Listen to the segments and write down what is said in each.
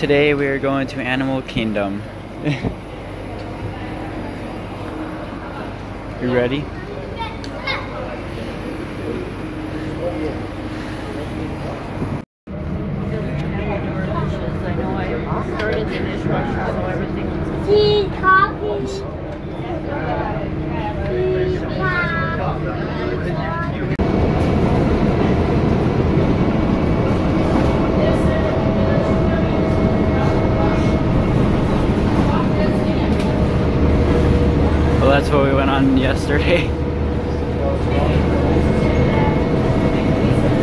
Today we are going to Animal Kingdom. you ready? Tea, coffee. Tea, Well, that's what we went on yesterday.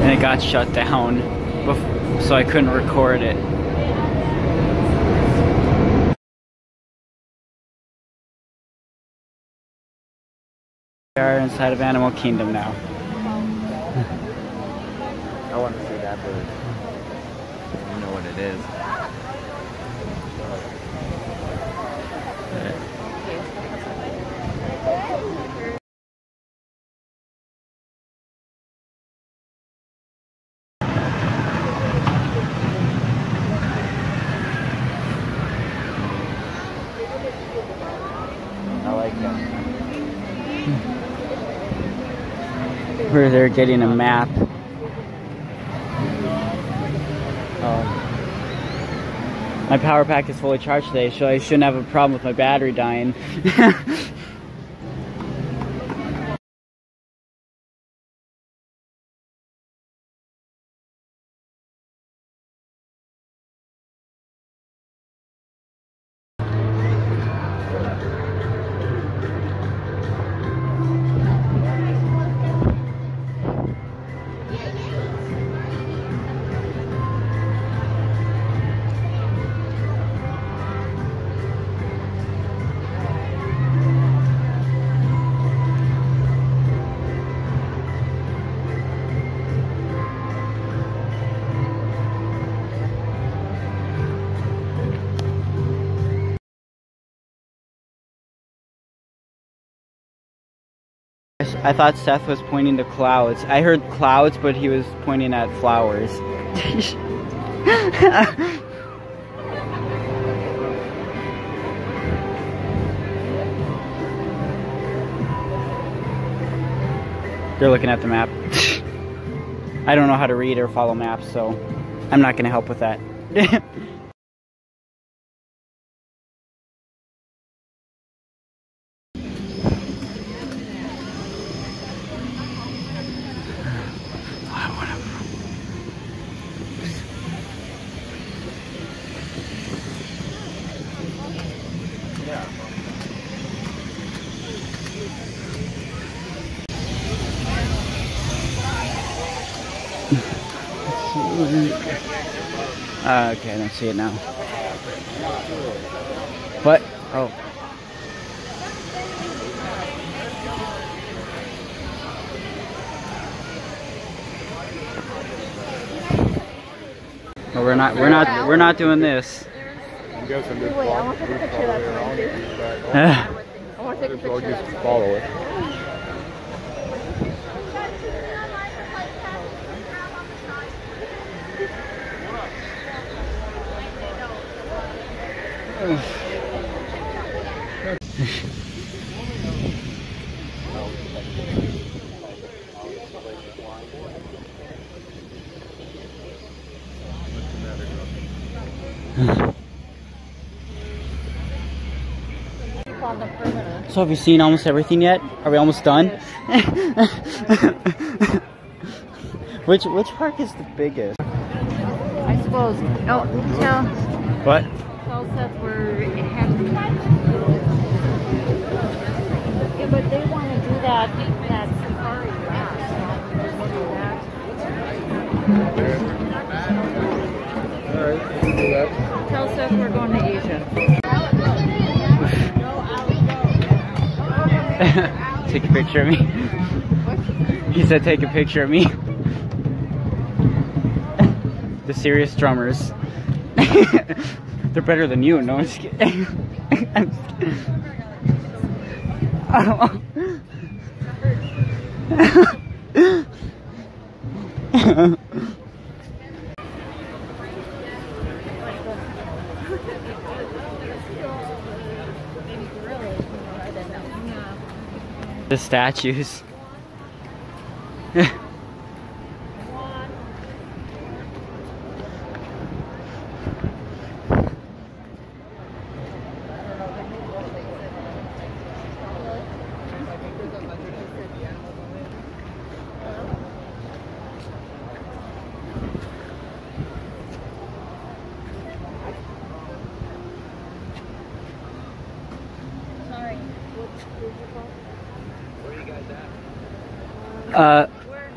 And it got shut down, so I couldn't record it. We are inside of Animal Kingdom now. I want to see that bird. You know what it is. I like that. We're getting a map. Um, My power pack is fully charged today, so I shouldn't have a problem with my battery dying. I thought Seth was pointing to clouds. I heard clouds, but he was pointing at flowers. They're looking at the map. I don't know how to read or follow maps, so I'm not going to help with that. Uh, okay, I don't see it now. What? Oh. No, we're not. We're not. We're not doing this. you guys can just Wait, I want to take a picture of that follow one, around, too. but I want to take a I'll picture of that. follow it. On the perimeter. So have you seen almost everything yet? Are we almost done? which which park is the biggest? I suppose. Oh, tell, What? Tell Seth we're having. Yeah, but they want to do that, that safari we're going to Asia. take a picture of me. He said take a picture of me. the serious drummers. They're better than you. No, I'm just kidding. I'm. The statues. One. Sorry. What's your call? uh, We're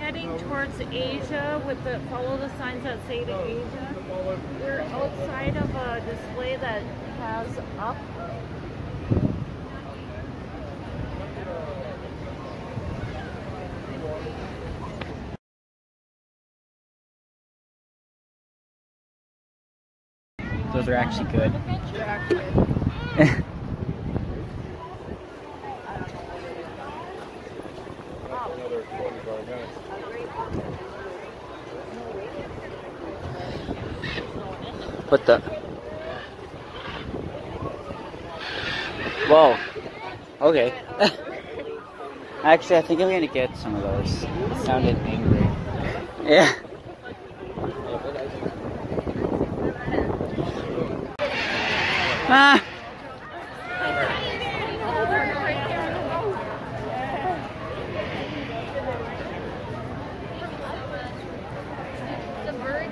heading towards Asia with the follow the signs that say to Asia. We're outside of a display that has up. Those are actually good. What the? Whoa. Okay. Actually, I think I'm gonna get some of those. It sounded angry. Yeah. Ah. The bird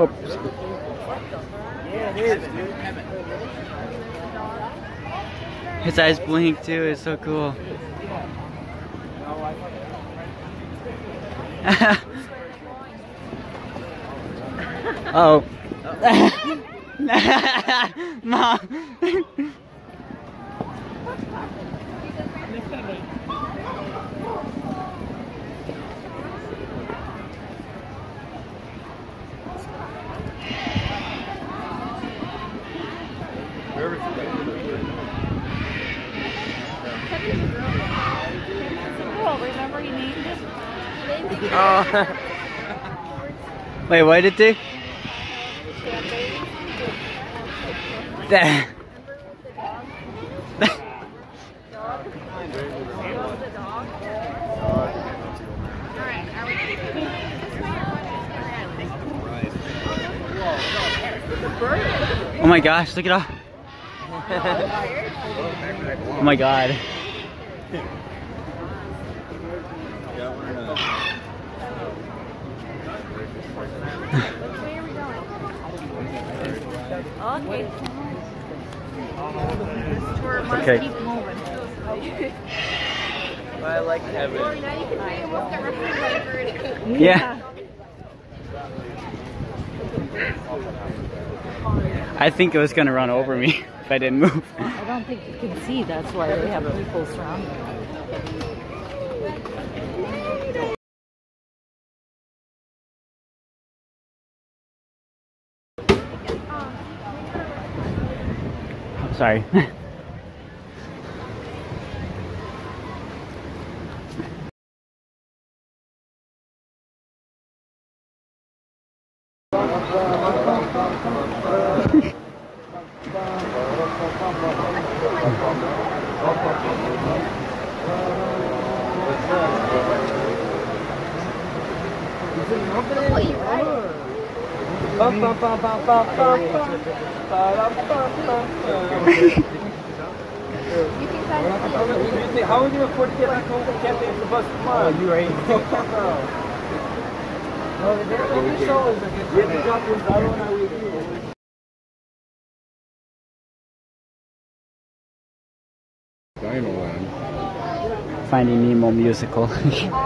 Oops. His eyes blink too. It's so cool. Oh. Mom. Oh. Wait, what did it do? That. Oh my gosh, look at all. Oh my god. Tour must Okay. keep moving. I like heaven. Yeah. I think it was gonna run over me if I didn't move. I don't think you can see. That's why they have people surrounding. Sorry. How are you afford to get back home? Bus tomorrow. You show to drop way through. Finding Nemo musical.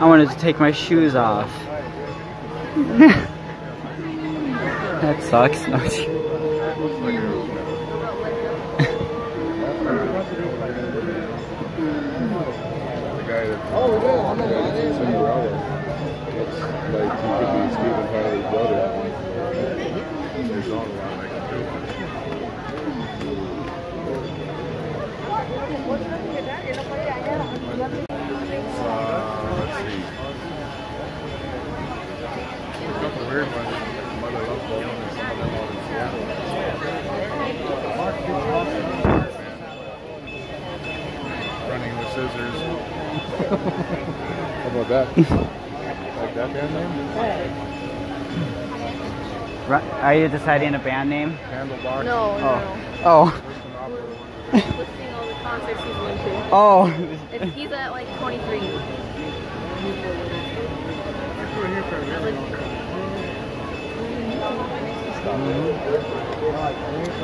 I wanted to take my shoes off. that sucks. Not you. That's pretty good. The guy that. Oh, yeah, I'm not Cinderella. It's like he could be Steven Tyler's brother. There's not a lot I can do. Uh, let's see. A couple weird ones. Mother Love Bone and some of them out in Seattle. Running with scissors. How about that? like that band name? Ru- Are you deciding a band name? Candlebox. No, Oh. Oh. Listing all the concerts he's been to. Oh. If he's at like 23.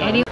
Eddie.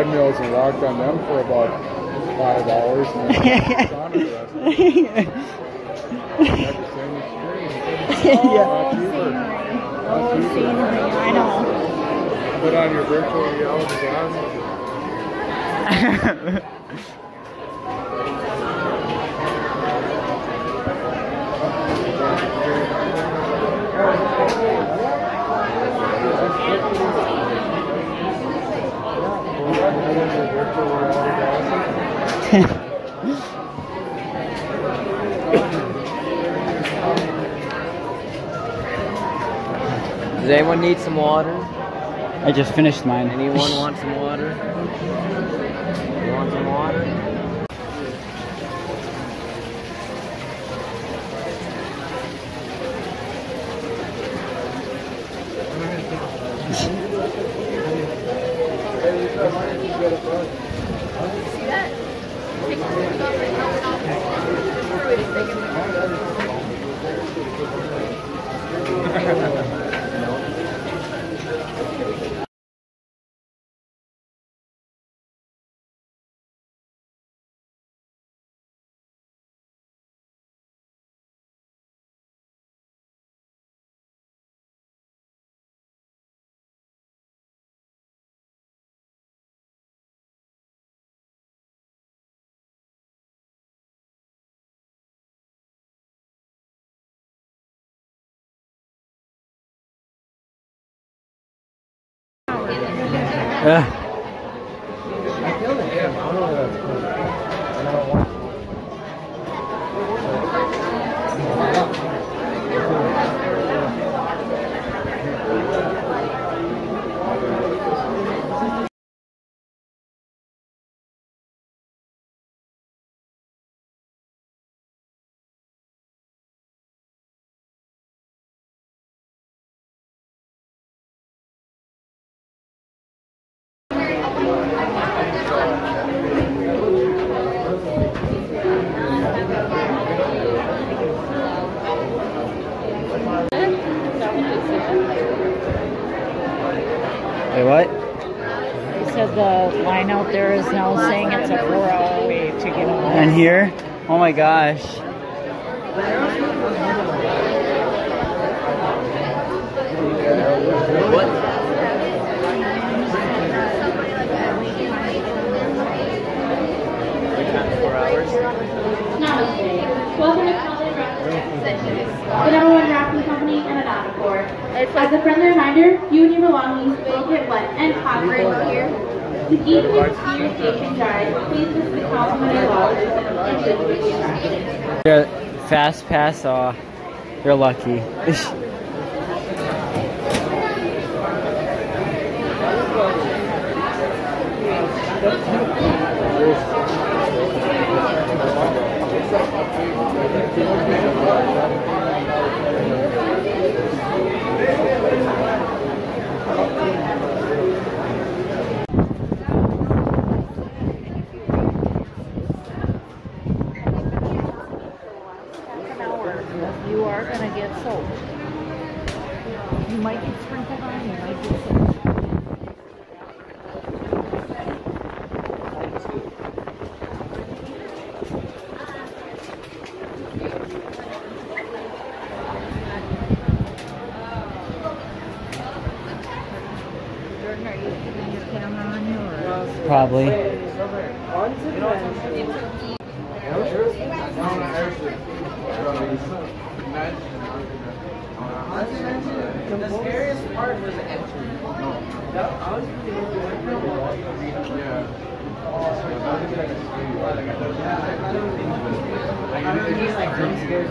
Treadmills and walked on them for about five hours and then gone the rest of it. Had the same experience. yeah. Not cheaper. Not. I know. Put on your virtual reality glasses. Does anyone need some water? I just finished mine. Anyone want some water? You want some water? Ugh. I feel the him. I don't know where that's coming from. And I don't want Wait, what? He said the line out there is now saying it's a four-hour wait to get on. And here? Oh my gosh. Namaste. Welcome to Kali Rapids Expeditions, the number one rafting company in Anandapur. As a friendly reminder, you and your belongings will get wet and possibly here. To keep your gear safe and dry, please visit the complimentary lockers and live with the attraction. Yeah, fast pass off. You're lucky. half an hour, you are soaked. You might get sprinkled on, you might get soaked. Jordan, are you keeping your camera on you or? Probably. The scariest part was the entry. That, I was He's like jump scared.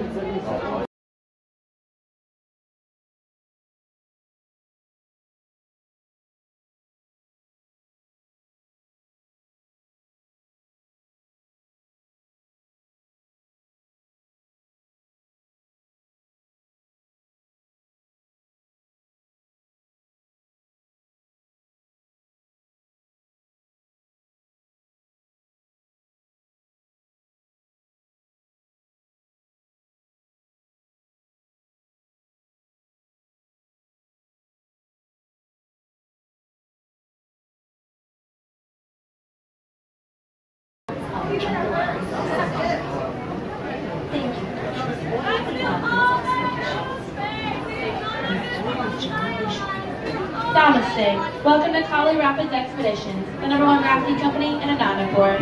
Namaste. Welcome to Kali Rapids Expeditions, the number one rafting company in Anandapur.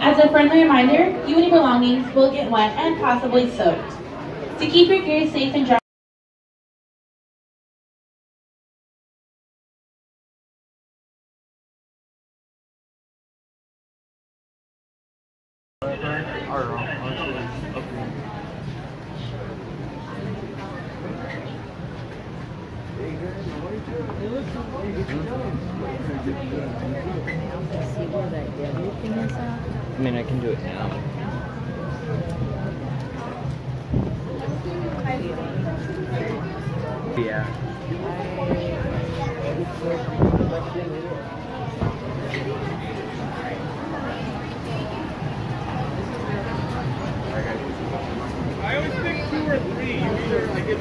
As a friendly reminder, you and your belongings will get wet and possibly soaked. To keep your gear safe and dry, At? I mean, I can do it now. Yeah always pick two or three. Either I get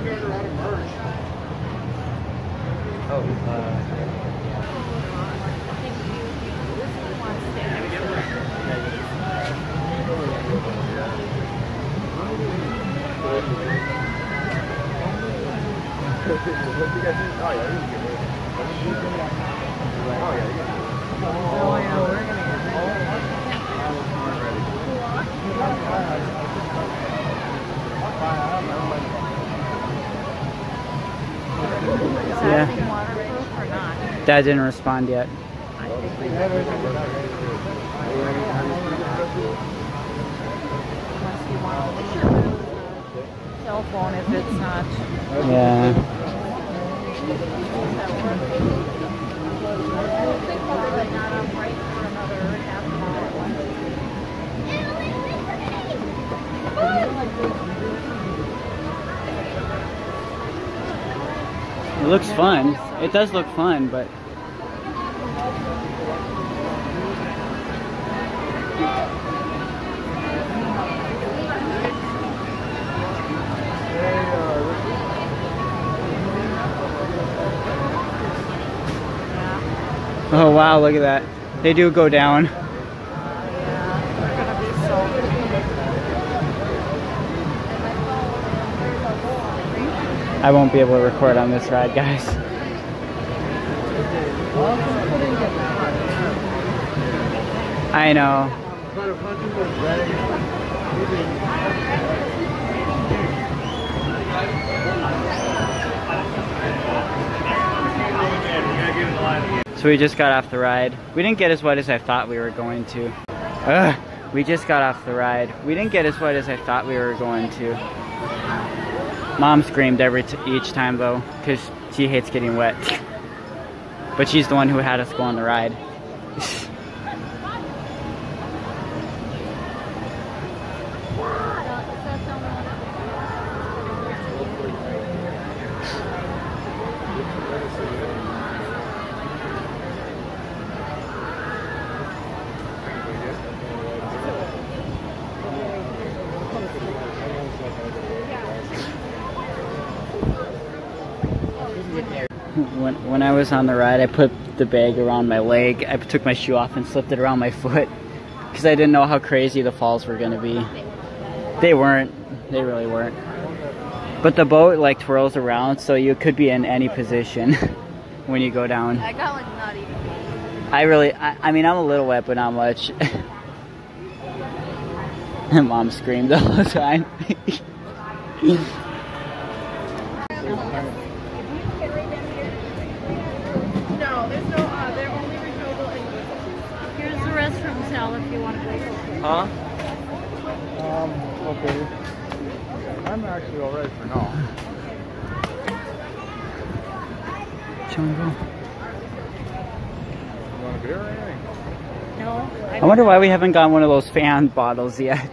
someone on a crossing guard or on a merge. Oh, uh, Is Dad didn't respond yet. Unless you want to leave the cell phone if it's not. Yeah. Probably not upright for another half an hour. It looks fun. It does look fun, but oh wow, look at that. They do go down. I won't be able to record on this ride, guys. I know. So we just got off the ride. We didn't get as wet as I thought we were going to. Ugh, we just got off the ride. We didn't get as wet as I thought we were going to. Mom screamed every each time though, because she hates getting wet. but she's the one who had us go on the ride. When when I was on the ride, I put the bag around my leg. I took my shoe off and slipped it around my foot because I didn't know how crazy the falls were going to be. They weren't. They really weren't. But the boat like twirls around, so you could be in any position when you go down. I got like not even. I really, I, I mean, I'm a little wet, but not much. And Mom screamed all the time. I wonder why we haven't gotten one of those fan bottles yet.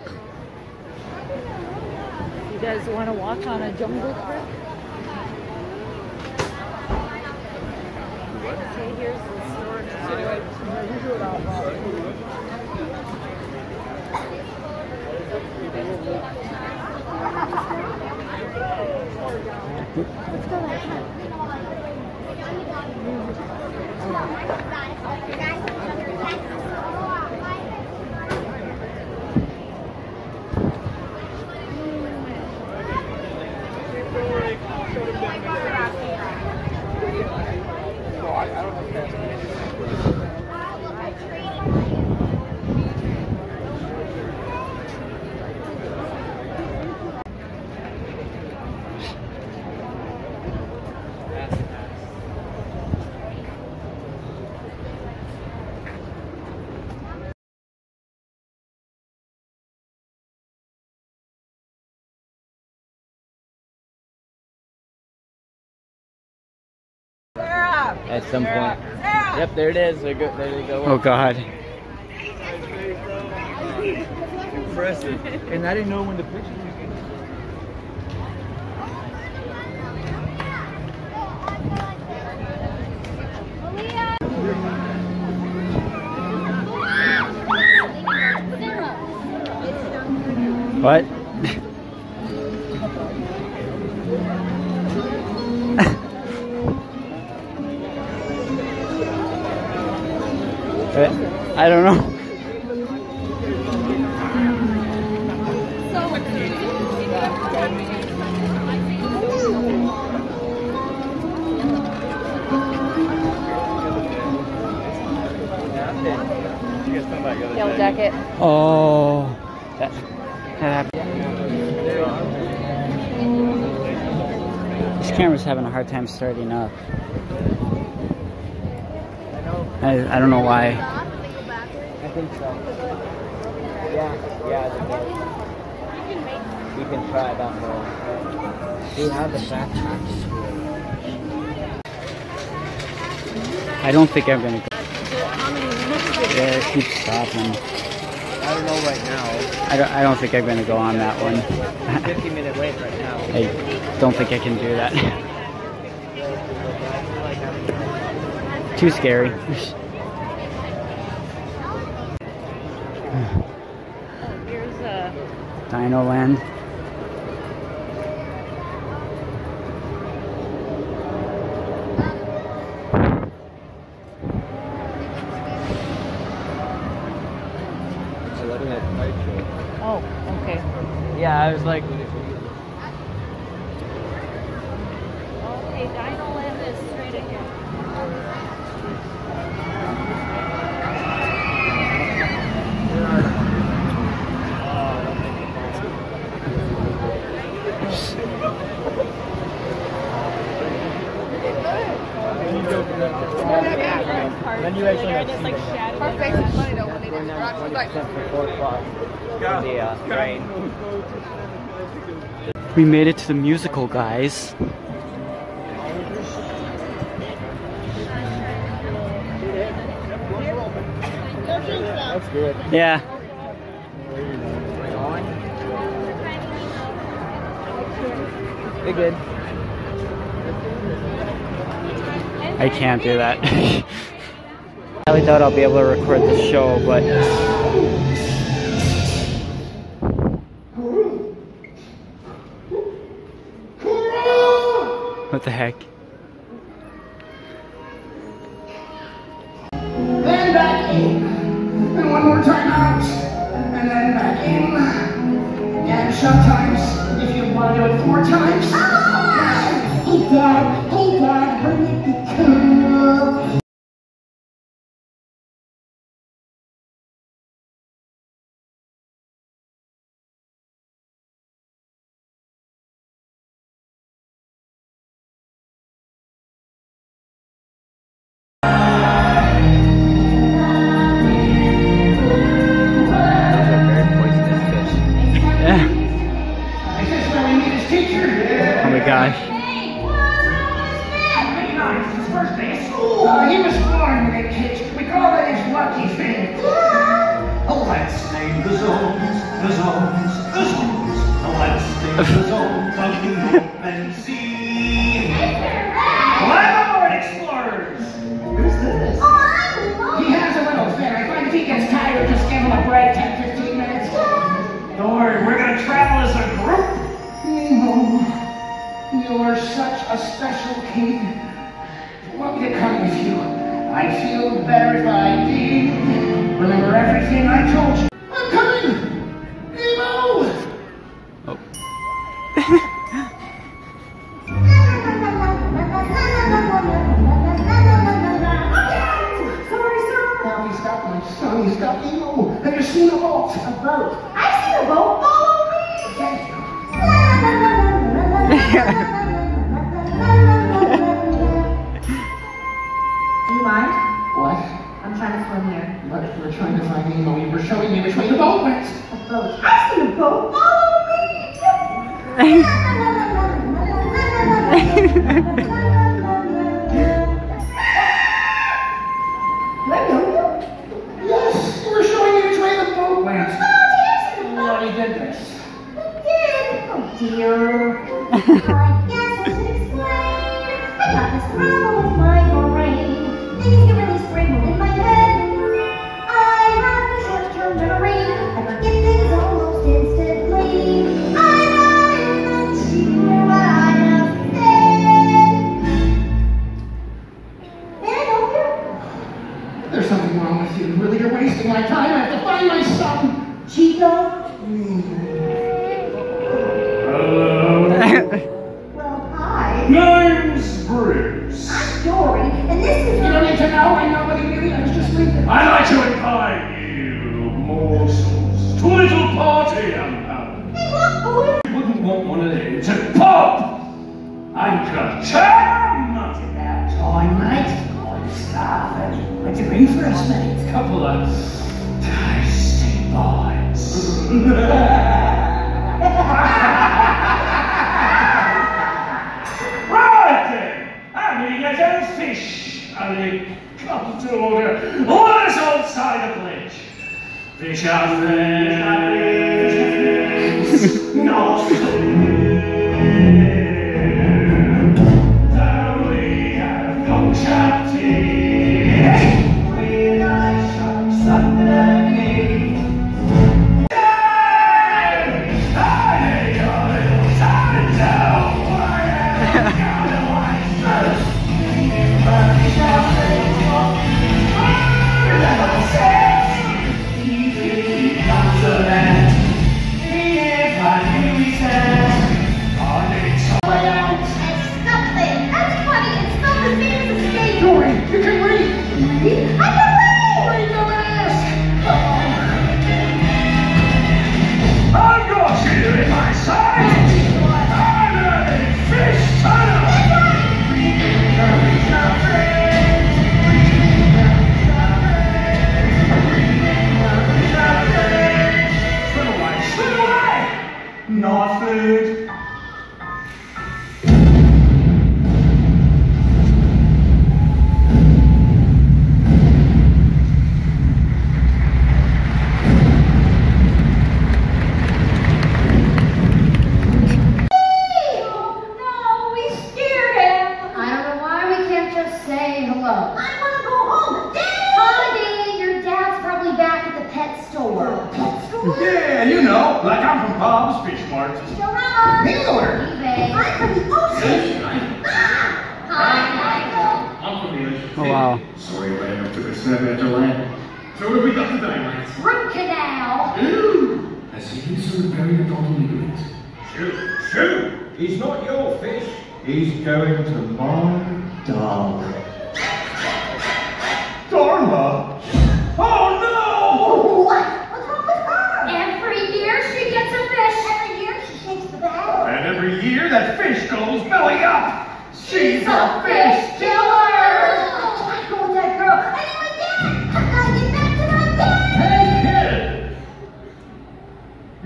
You guys want to walk on a jungle trip? Okay, here's the storage Let's go. At some point. Yep, there it is. There, go, there they go. Oh God. impressive. And I didn't know when the picture was What? I don't know. Yellow jacket. Oh, that happened. This camera's having a hard time starting up. I, I don't know why. I think so. Yeah, yeah, I think we can try that more. We have the backpacks. I don't think I'm gonna go. Yeah, it keeps stopping. I don't know right now. I don't, I don't think I'm gonna go on that one. 50 minute wait right now. I don't think I can do that. Too scary. Here's a. Dino Land. Oh, okay. Yeah, I was like, Okay, Dino Land is straight ahead. Then you actually have It's like shadow. going down 20% for 4 o'clock. in The uh, rain. We made it to the musical, guys. That's good. Yeah. You're good. I can't do that. I really doubt I'll be able to record the show, but what the heck? wow. So what have we got today, mate? Root canal! Ooh! A secret superior bottle immigrant. Shoo! Shoo! He's not your fish. He's going to my Darla. Darla? Oh no! What? What's wrong with her? Every year she gets a fish. Every year she shakes the bag. And every year that fish goes belly up. She's, a, fish, fish!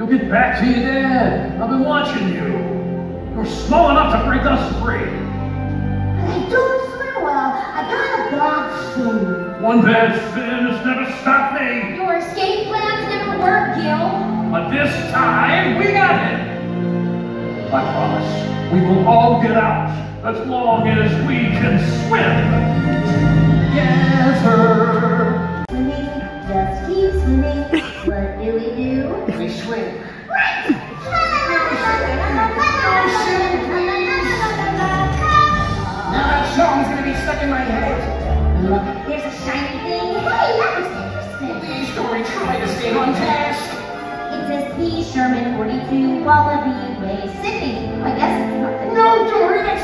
You'll get back to your dad. I've been watching you. You're small enough to break us free. I don't smell well. I got a bad sin. One bad sin has never stopped me. Your escape plans never work, Gil. But this time, we got it. I promise, we will all get out as long as we can swim together. in my head. Look, a shiny thing. Hey, that looks interesting. Please, Dory, try to stay on task. It says P. Sherman 42 Wallaby Way, Sydney. I guess it's nothing. No, Dory, that's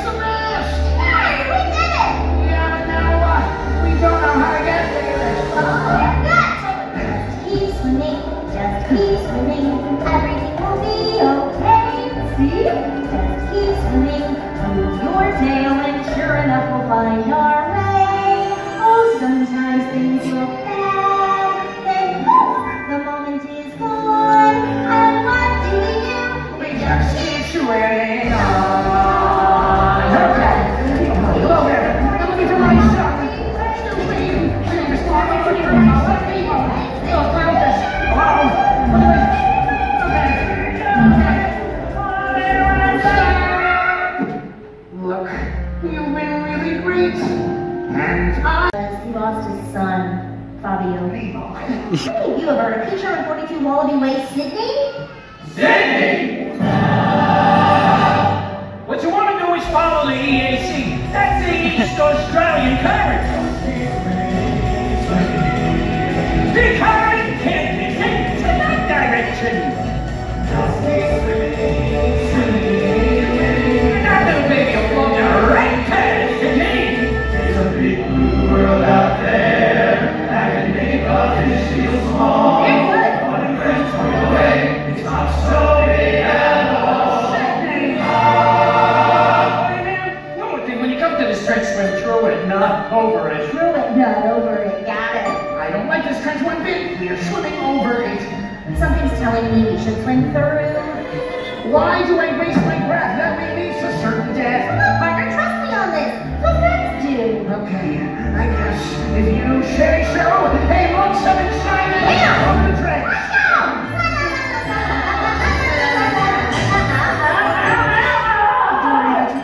telling me should through. Why do I waste my breath? That may lead to certain death. Come on, Parker, trust me on this. The friends do. Okay, I guess if you say so, hey, look, something shiny. Yeah. On the drink.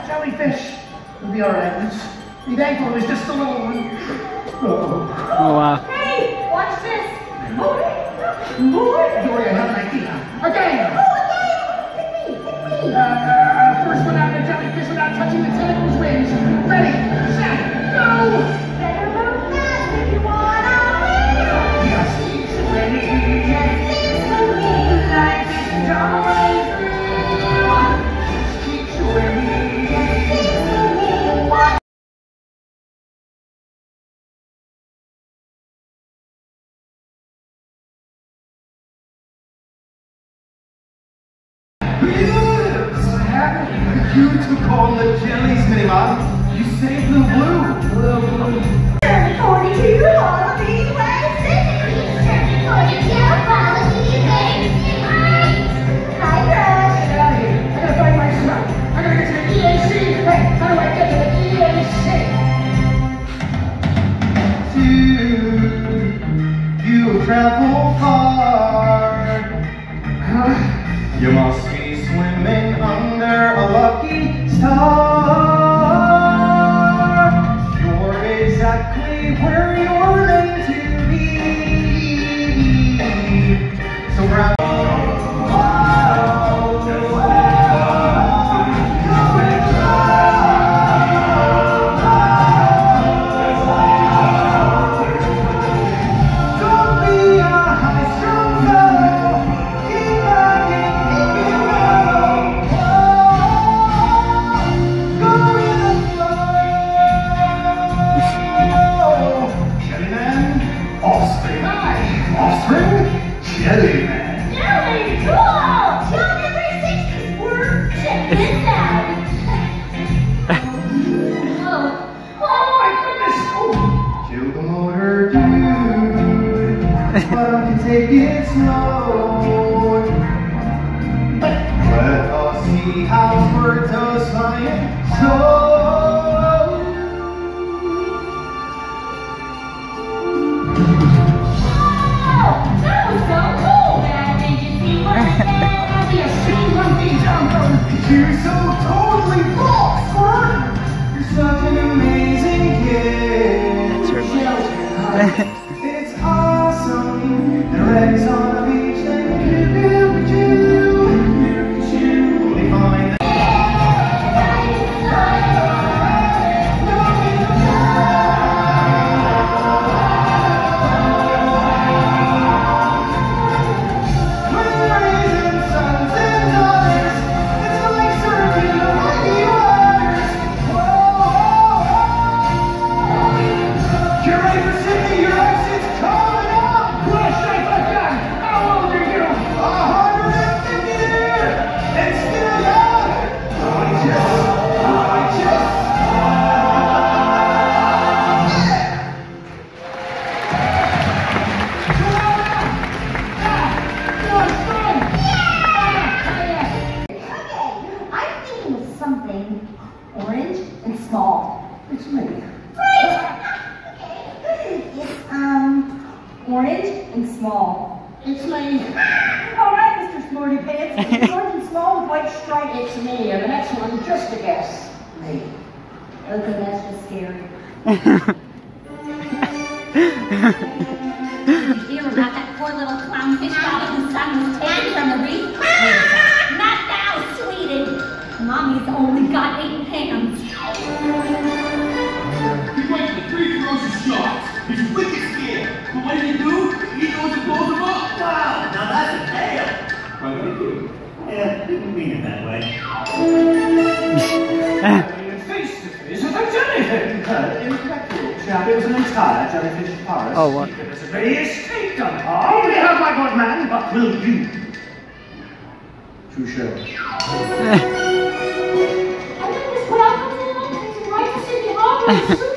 Jellyfish. will be alright. Let's be thankful it was just a little one. Oh, oh wow. you hear about that poor little clownfish dolly whose was taken from the reef? Not sweetie! Mommy's only got eight hands. He went to three. He's wicked. But what did he do? He goes and blows them. Wow, now that's a tale. Yeah, didn't mean it that way. face to face fact, it was an entire jellyfish. Oh, what? will you? Two shells. I this to